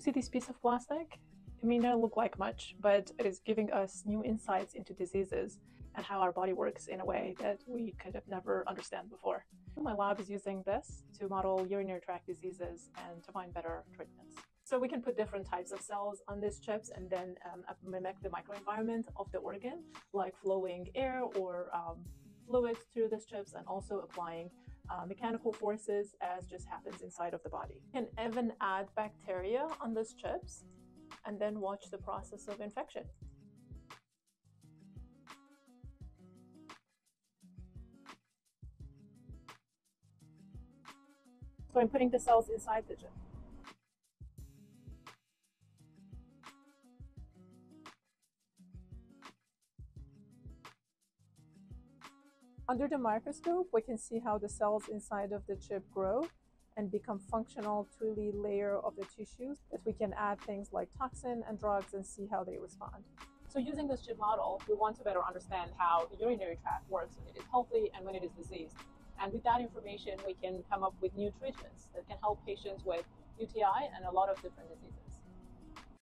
You see this piece of plastic? It may not look like much, but it is giving us new insights into diseases and how our body works in a way that we could have never understand before. My lab is using this to model urinary tract diseases and to find better treatments. So we can put different types of cells on these chips and then um, mimic the microenvironment of the organ, like flowing air or um, fluids through these chips and also applying uh, mechanical forces as just happens inside of the body. You can even add bacteria on these chips and then watch the process of infection. So I'm putting the cells inside the chip. Under the microscope, we can see how the cells inside of the chip grow and become functional the layer of the tissues that we can add things like toxin and drugs and see how they respond. So using this chip model, we want to better understand how the urinary tract works when it is healthy and when it is diseased. And with that information, we can come up with new treatments that can help patients with UTI and a lot of different diseases.